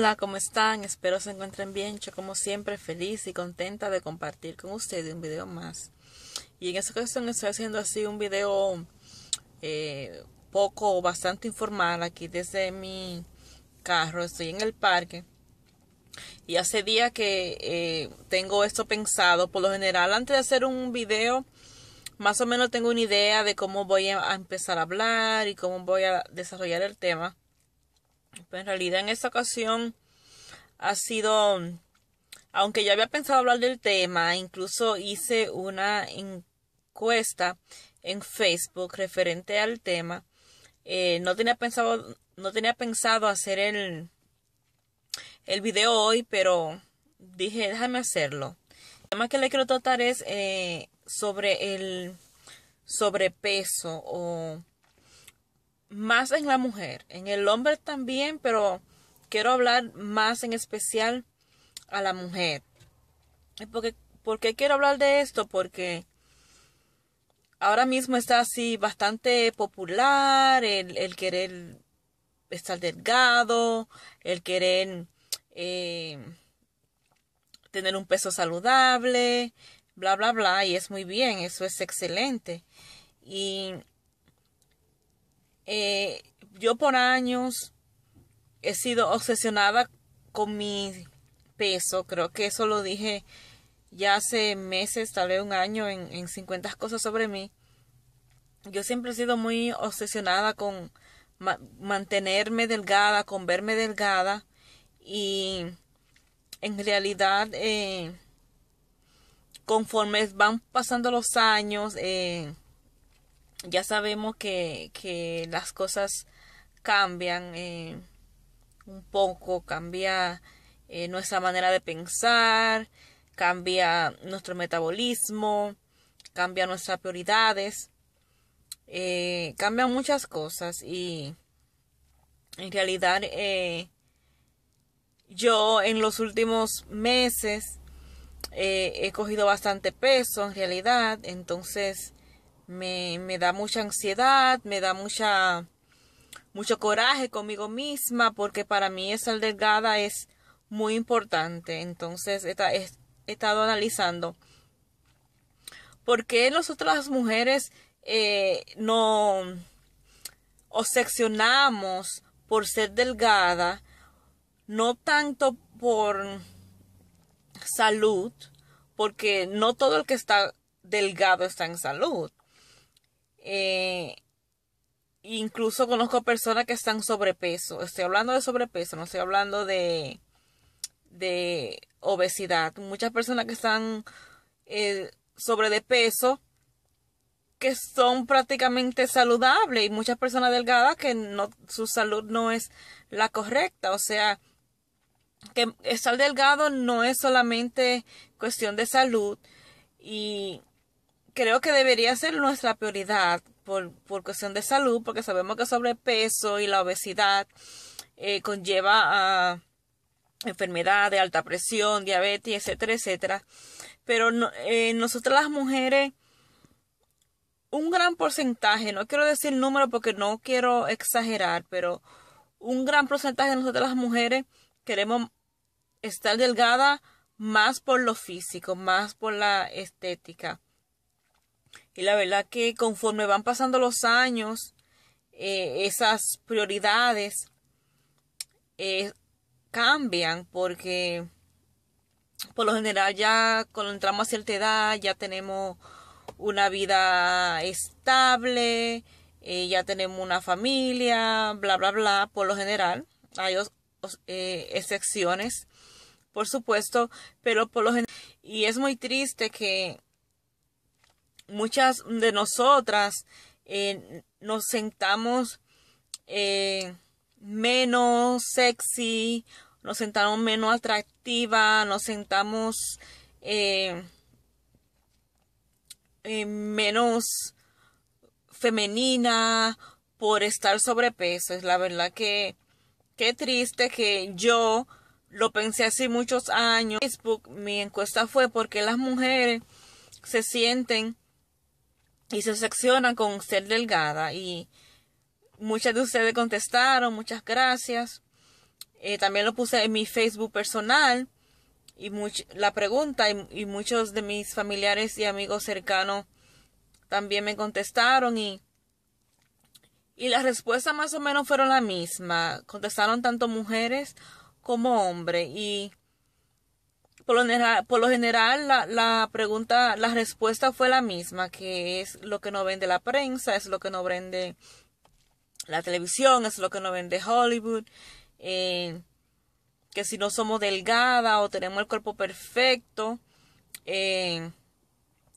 Hola, ¿cómo están? Espero se encuentren bien. Yo como siempre feliz y contenta de compartir con ustedes un video más. Y en esta ocasión estoy haciendo así un video eh, poco o bastante informal aquí desde mi carro. Estoy en el parque. Y hace días que eh, tengo esto pensado. Por lo general, antes de hacer un video, más o menos tengo una idea de cómo voy a empezar a hablar y cómo voy a desarrollar el tema. Pero en realidad en esta ocasión ha sido, aunque ya había pensado hablar del tema, incluso hice una encuesta en Facebook referente al tema. Eh, no tenía pensado, no tenía pensado hacer el, el video hoy, pero dije, déjame hacerlo. El tema que le quiero tratar es eh, sobre el sobrepeso o más en la mujer, en el hombre también, pero quiero hablar más en especial a la mujer. Porque, ¿Por qué quiero hablar de esto? Porque ahora mismo está así bastante popular el, querer estar delgado, el querer eh, tener un peso saludable, bla, bla, bla, y es muy bien, eso es excelente. Y eh, yo por años he sido obsesionada con mi peso. Creo que eso lo dije ya hace meses, tal vez un año, en, en 50 cosas sobre mí. Yo siempre he sido muy obsesionada con mantenerme delgada, con verme delgada. Y en realidad, eh, conforme van pasando los años, eh, ya sabemos que, que las cosas cambian eh, un poco, cambia eh, nuestra manera de pensar, cambia nuestro metabolismo, cambia nuestras prioridades, eh, cambian muchas cosas y en realidad yo en los últimos meses he cogido bastante peso en realidad, entonces me, me da mucha ansiedad, me da mucha mucho coraje conmigo misma porque para mí esa delgada es muy importante. Entonces he, estado analizando por qué nosotras las mujeres eh, no obsesionamos por ser delgada, no tanto por salud, porque no todo el que está delgado está en salud. Eh, incluso conozco personas que están sobrepeso. Estoy hablando de sobrepeso, no estoy hablando de, de obesidad. Muchas personas que están eh, sobre de peso que son prácticamente saludables y muchas personas delgadas que no su salud no es la correcta, o sea, que estar delgado no es solamente cuestión de salud y creo que debería ser nuestra prioridad por, por cuestión de salud, porque sabemos que sobrepeso y la obesidad eh, conlleva a enfermedad de alta presión, diabetes, etcétera, etcétera. Pero eh, nosotras las mujeres, un gran porcentaje, no quiero decir número porque no quiero exagerar, pero un gran porcentaje de nosotras las mujeres queremos estar delgada más por lo físico, más por la estética. Y la verdad que conforme van pasando los años, eh, esas prioridades eh, cambian porque por lo general ya cuando entramos a cierta edad ya tenemos una vida estable, eh, ya tenemos una familia, bla, bla, bla, por lo general. Hay excepciones, por supuesto, pero por lo general. Y es muy triste que muchas de nosotras eh, nos sentamos eh, menos sexy, nos sentamos menos atractiva, nos sentamos eh, menos femenina por estar sobrepeso. Es la verdad que qué triste que yo lo pensé hace muchos años. Facebook, mi encuesta fue porque las mujeres se sienten y se secciona con ser delgada y muchas de ustedes contestaron, muchas gracias. Eh, también lo puse en mi Facebook personal y la pregunta y, muchos de mis familiares y amigos cercanos también me contestaron y y las respuestas más o menos fueron la misma. Contestaron tanto mujeres como hombres y por lo general, por lo general la, la, pregunta, la respuesta fue la misma, que es lo que no vende la prensa, es lo que no vende la televisión, es lo que no vende Hollywood, eh, que si no somos delgada o tenemos el cuerpo perfecto, eh,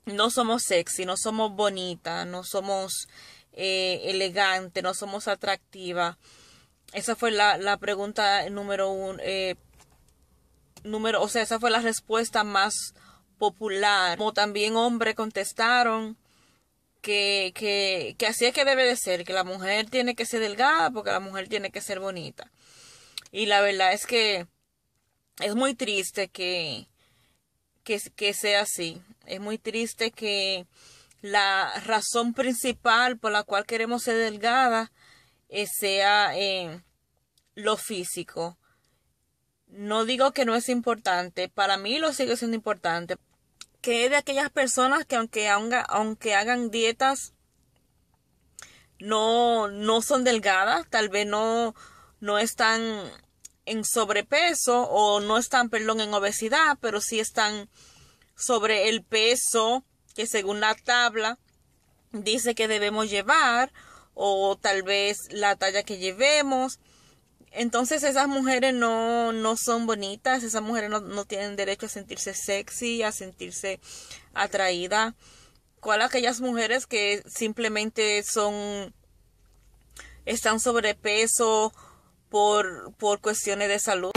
no somos sexy, no somos bonita, no somos eh, elegante, no somos atractiva. Esa fue la, la pregunta número uno, número, o sea, esa fue la respuesta más popular. Como también hombres contestaron que, que, que así es que debe de ser, que la mujer tiene que ser delgada porque la mujer tiene que ser bonita. Y la verdad es que es muy triste que, que, que sea así. Es muy triste que la razón principal por la cual queremos ser delgada eh, sea eh, lo físico. No digo que no es importante, para mí lo sigue siendo importante. Que es de aquellas personas que aunque, aunque hagan dietas no, no son delgadas, tal vez no, no están en sobrepeso o no están, perdón, en obesidad, pero sí están sobre el peso que según la tabla dice que debemos llevar o tal vez la talla que llevemos entonces esas mujeres no, no son bonitas, esas mujeres no, no tienen derecho a sentirse sexy, a sentirse atraída. ¿Cuál aquellas mujeres que simplemente son están sobrepeso por, por cuestiones de salud?